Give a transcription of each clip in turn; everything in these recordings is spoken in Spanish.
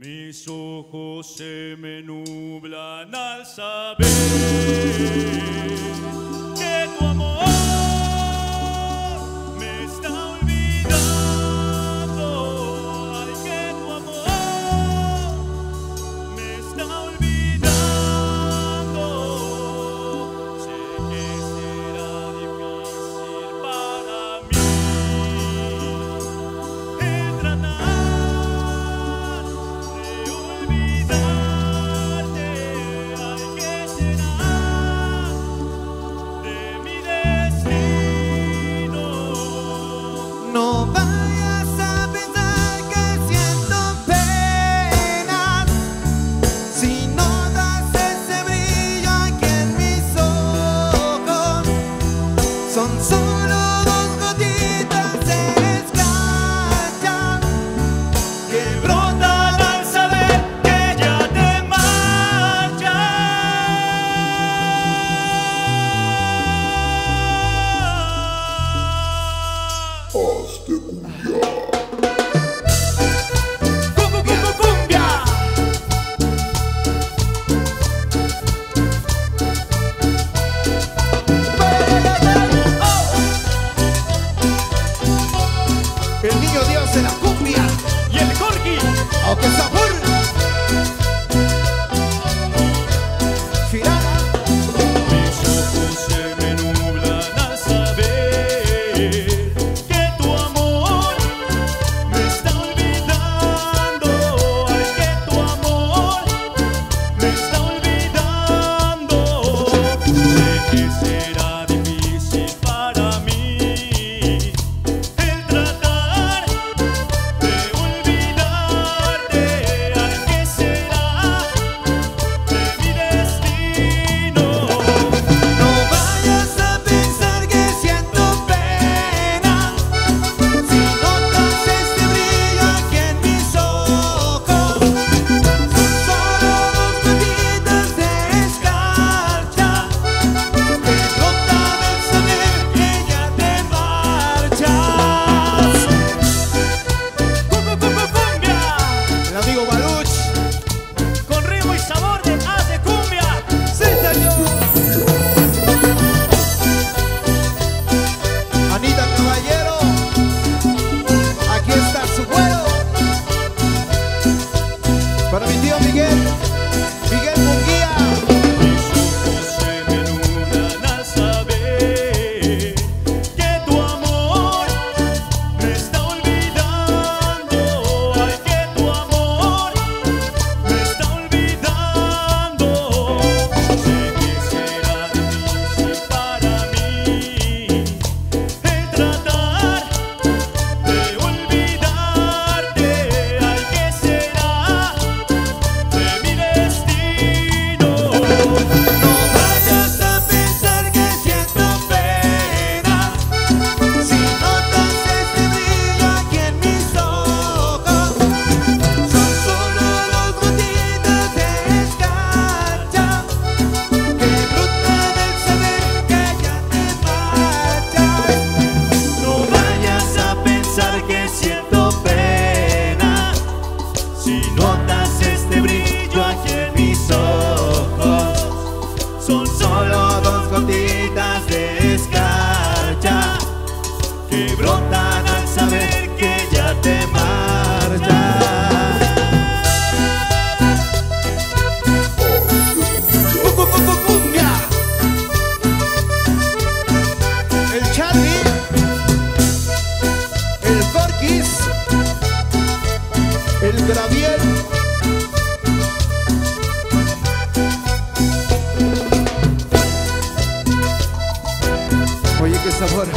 Mis ojos se me nublan al saber Oh, cause I'm favor.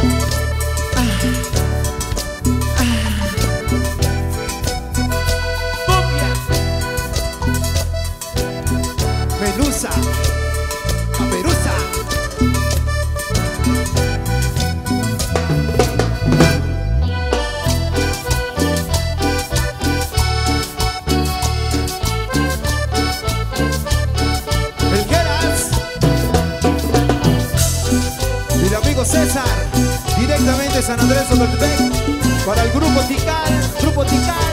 Ah, San Andrés Otoltepec para el grupo Tical, grupo Tical.